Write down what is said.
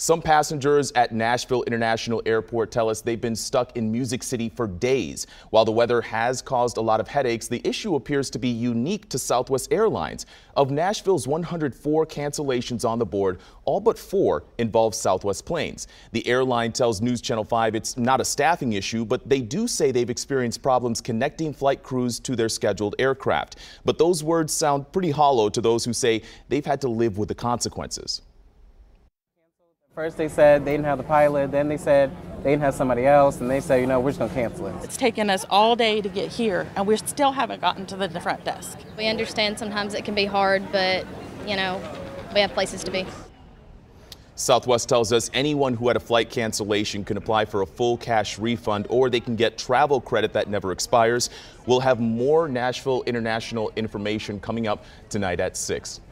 Some passengers at Nashville International Airport tell us they've been stuck in Music City for days. While the weather has caused a lot of headaches, the issue appears to be unique to Southwest Airlines. Of Nashville's 104 cancellations on the board, all but four involve Southwest planes. The airline tells News Channel 5 it's not a staffing issue, but they do say they've experienced problems connecting flight crews to their scheduled aircraft. But those words sound pretty hollow to those who say they've had to live with the consequences. First they said they didn't have the pilot, then they said they didn't have somebody else, and they said, you know, we're just gonna cancel it. It's taken us all day to get here, and we still haven't gotten to the front desk. We understand sometimes it can be hard, but, you know, we have places to be. Southwest tells us anyone who had a flight cancellation can apply for a full cash refund or they can get travel credit that never expires. We'll have more Nashville International information coming up tonight at 6.